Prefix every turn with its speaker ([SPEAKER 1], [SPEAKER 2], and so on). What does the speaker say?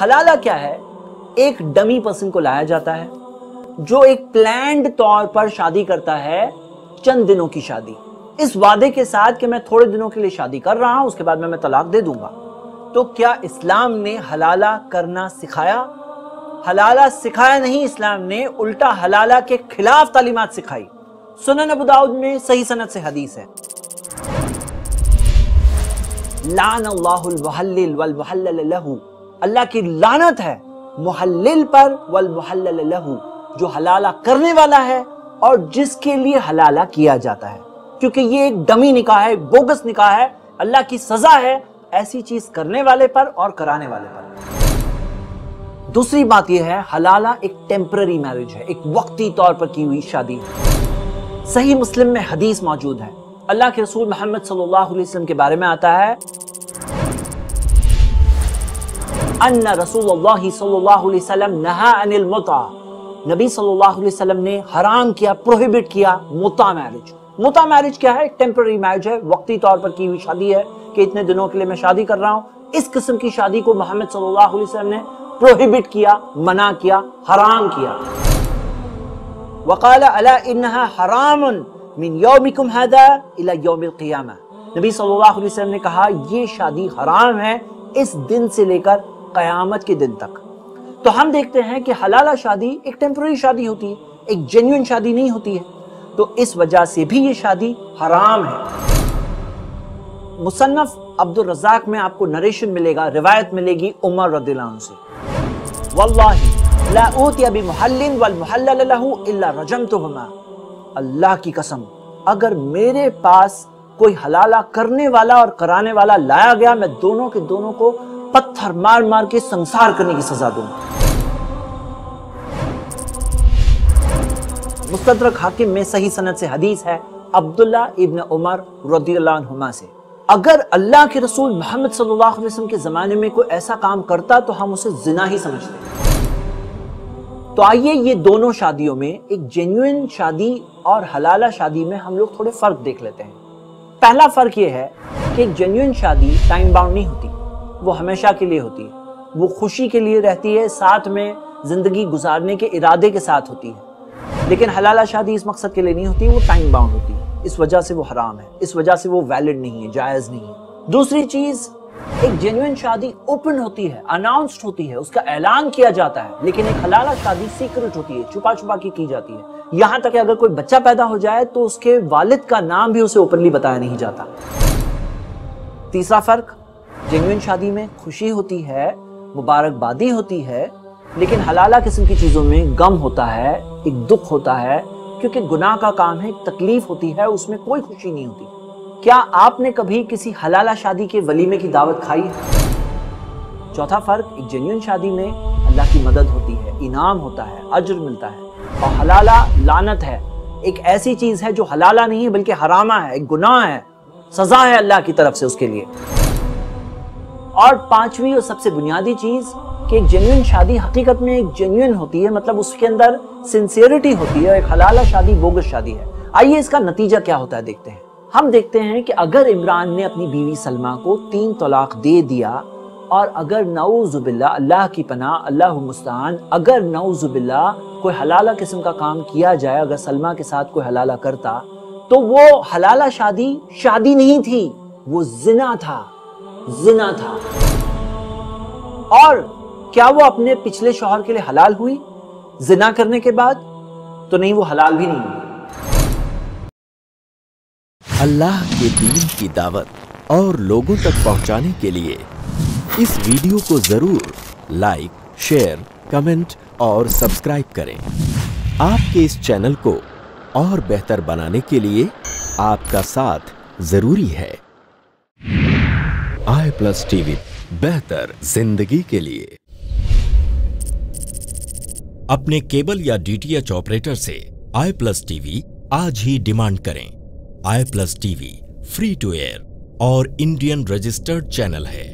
[SPEAKER 1] हलाला क्या है? एक डमी पर्सन को लाया जाता है, जो एक प्लैंड तौर पर शादी करता है, चंद दिनों की शादी। इस वादे के साथ कि मैं थोड़े दिनों के लिए शादी कर रहा हूँ, उसके बाद में मैं तलाक दे दूँगा। तो क्या इस्लाम ने हलाला करना सिखाया? हलाला सिखाया नहीं, इस्लाम ने उल्टा हलाला के खिलाफ तालीमात सिखाई। सुनन अबू दाऊद में सही सनत से हदीस है। लान अल्लाह की लानत है, मुहल्लिल पर, वल मुहल्लल लहू, जो हलाला करने वाला है और जिसके लिए हलाला किया जाता है। क्योंकि ये एक डमी निकाह है बोगस निकाह है, अल्लाह की सजा है ऐसी चीज़ करने वाले पर और कराने वाले पर। दूसरी बात यह है, हलाला एक टेम्पररी मैरिज है, एक वक्ती तौर पर की हुई शादी सही मुस्लिम में हदीस मौजूद है। अल्लाह के रसूल मोहम्मद सल्लल्लाहु अलैहि वसल्लम के बारे में आता है अन्ना अलैहि वसल्लम नहा अनिल मुता नबी सल्लल्लाहु अलैहि वसल्लम ने हराम किया प्रोहिबिट किया मुता मैरिज मुता मैरिज क्या है टेम्पररी मैरिज है वक्ती तौर पर की हुई शादी है कि इतने दिनों के लिए मैं शादी कर रहा हूँ इस किस्म की शादी को मोहम्मद सल्लल्लाहु अलैहि वसल्लम ने प्रोहिबिट किया मना किया हराम किया वकाल अला इन्हा हरामुन मिन यौमिकुम हादा इला यौमिल क़ियामा नबी सल्लल्लाहु अलैहि वसल्लम ने कहा ये शादी हराम है इस दिन से लेकर कयामत के दिन तक। तो हम देखते हैं कि हलाला शादी एक टेम्पररी शादी होती है, एक जेन्युइन शादी नहीं होती है। तो इस वजह से भी ये शादी हराम है। मुसन्फ अब्दुल रजाक में आपको नरेशन मिलेगा, रिवायत मिलेगी उमर रदिल्लाहु से। अल्लाह की कसम, अगर मेरे पास कोई हलाला करने वाला और कराने वाला लाया गया, मैं दोनों के दोनों को पत्थर मार मार के संसार करने की सजा दूँगा। मुस्तदरक हाकिम में सही सनत से हदीस है, अब्दुल्ला इब्न उमर रदील्लाहुमा से। अगर अल्लाह के रसूल मोहम्मद सल्लल्लाहु अलैहि वसल्लम के ज़माने में कोई ऐसा काम करता तो हम उसे जिना ही समझते तो आइए ये दोनों शादियों में, एक जेन्यून शादी और हलाला शादी में हम लोग थोड़े फ़र्क देख लेते हैं। पहला फ़र्क ये है कि एक जेन्युइन शादी टाइम बाउंड नहीं होती। वो हमेशा के लिए होती है। वो खुशी के लिए रहती है, साथ में ज़िंदगी गुजारने के इरादे के साथ होती है। लेकिन हलाला शादी इस मकसद के लिए नहीं होती, वो टाइम बाउंड होती है। इस वजह से वो हराम है, इस वजह से वो वैलिड नहीं है, जायज़ नहीं है। दूसरी चीज़, एक जेन्युइन शादी ओपन होती है अनाउंस्ड होती है, उसका ऐलान किया जाता है। लेकिन एक हलाला शादी सीक्रेट होती है छुपा छुपा के की जाती है। यहाँ तक अगर कोई बच्चा पैदा हो जाए तो उसके वालिद का नाम भी उसे ओपनली बताया नहीं जाता। तीसरा फ़र्क जेन्युइन शादी में खुशी होती है, मुबारकबादी होती है, लेकिन हलाला किस्म की चीज़ों में गम होता है, एक दुख होता है, क्योंकि गुनाह का काम है तकलीफ़ होती है, उसमें कोई खुशी नहीं होती। क्या आपने कभी किसी हलाला शादी के वलीमे की दावत खाई है? चौथा फ़र्क, एक जेन्यून शादी में अल्लाह की मदद होती है, इनाम होता है, अज्र मिलता है, और हलाला लानत है। एक ऐसी चीज़ है जो हलाला नहीं है, बल्कि हरामा है, एक गुनाह है, सजा है अल्लाह की तरफ़ से उसके लिए। और पांचवी और सबसे बुनियादी चीज़ कि एक जेन्यून शादी हकीकत में एक जेन्यून होती है मतलब उसके अंदर सिंसियरिटी होती है एक हलाला शादी बोगस शादी है। आइए इसका नतीजा क्या होता है देखते हैं। हम देखते हैं कि अगर इमरान ने अपनी बीवी सलमा को तीन तलाक दे दिया और अगर नऊजुबिल्ला अल्लाह की पना अल्लाह मुस्तान अगर नऊजुबिल्ला कोई हलाला किस्म का काम किया जाए, अगर सलमा के साथ कोई हलाला करता तो वो हलाला शादी शादी नहीं थी, वो जिना था। जिना था। और क्या वो अपने पिछले शोहर के लिए हलाल हुई? जिना करने के बाद तो नहीं, वो हलाल भी नहीं हुई।
[SPEAKER 2] अल्लाह के दीन की दावत और लोगों तक पहुँचाने के लिए इस वीडियो को ज़रूर लाइक, शेयर, कमेंट और सब्सक्राइब करें। आपके इस चैनल को और बेहतर बनाने के लिए आपका साथ ज़रूरी है। आई प्लस टीवी बेहतर ज़िंदगी के लिए। अपने केबल या डीटीएच ऑपरेटर से आई प्लस टीवी आज ही डिमांड करें। I Plus TV free to air और इंडियन रजिस्टर्ड चैनल है।